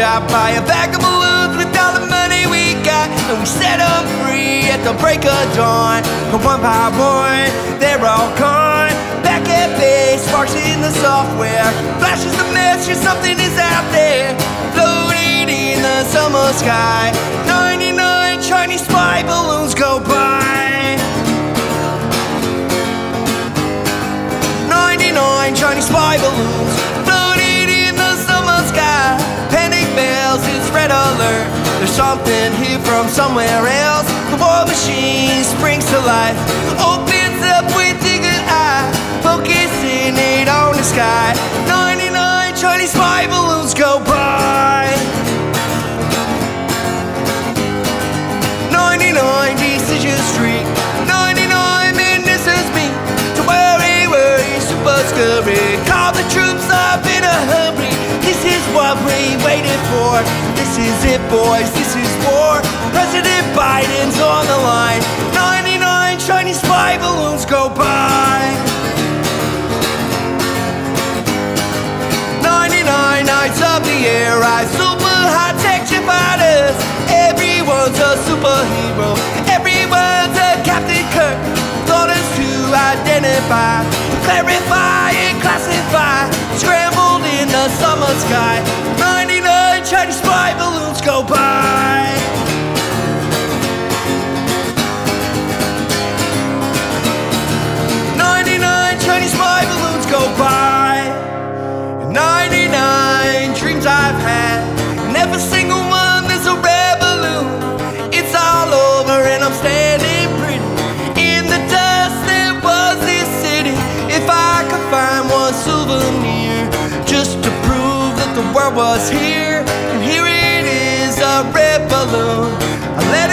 shop, buy a bag of balloons with all the money we got, and we set them free at the break of dawn. But one by one, they're all gone. Back at base, sparks in the software, flashes the message something is out there, floating in the summer sky. 99 Chinese spy balloons go by. 99 Chinese spy balloons red alert. There's something here from somewhere else. The war machine springs to life, opens up with eagle eye, focusing it on the sky. 99 Chinese spy balloons go for. This is it boys, this is war. President Biden's on the line. 99 Chinese spy balloons go by. 99 nights of the air I super high tech jet fighters Everyone's a superhero. Everyone's a Captain Kirk. Thought us to identify Clarify and classify. Scrambled in the summer sky find one souvenir Just to prove that the world was here. And here it is, a red balloon I let